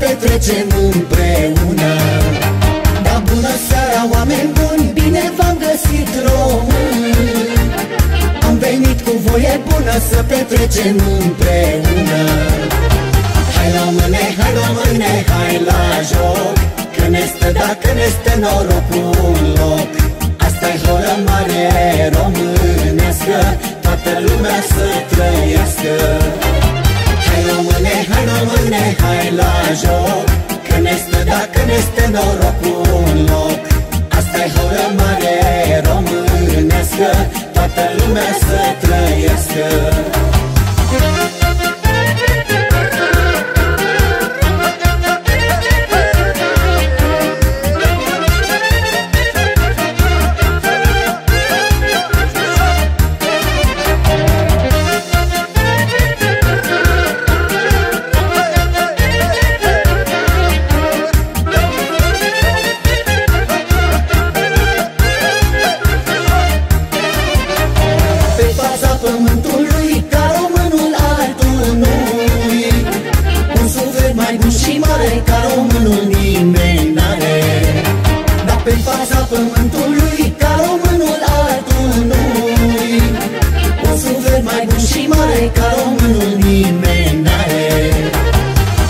petrecem împreună. Da bună seara, oameni buni, bine v-am găsit români. Am venit cu voie bună să petrecem împreună. Hai române, hai române, hai la joc Că ne stă, dacă ne stă norocul un loc. Asta-i horă mare românească Toată lumea să trăiască. Hai române, hai române, hai la joc. Că ne stă, dacă ne stă norocul suflet mai bun și mare Ca românul nimeni n-are Dar pe fața pământului Ca românul altul nu Un suflet mai bun și mare Ca românul nimeni n-are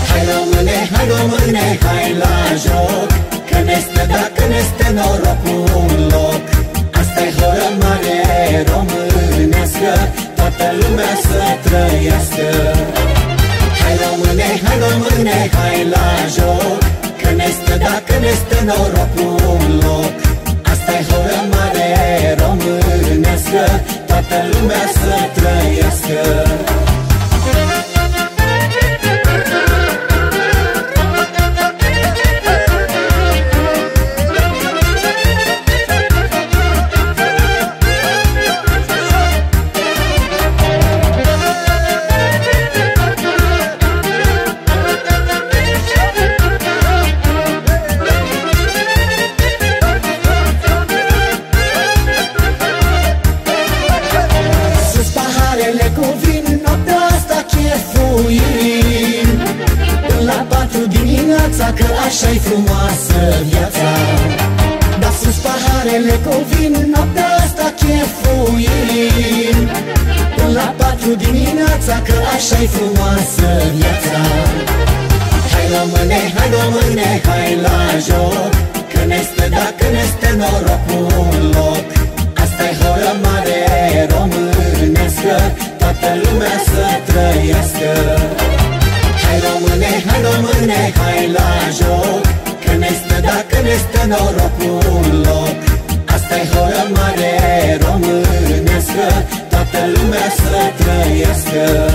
Hai române, hai române, hai la joc Că ne stă, dacă ne stă norocul un loc. Asta-i horă mare românească Toată lumea să trăiască Hai române, hai române, hai la joc Că ne stă, dacă ne stă norocul un loc. Asta-i horă mare românească Toată lumea să trăiască dimineața, că așa-i frumoasă viața. Dar sus paharele cu vin, noaptea asta chefuim Până la patru dimineața, că așa-i frumoasă viața. Hai române, hai române, hai la joc Că ne stă, dacă ne stă norocul un loc. Asta-i horă mare românească Toată lumea să trăiască dacă ne stă norocul un loc Asta-i horă mare românească Toată lumea să trăiască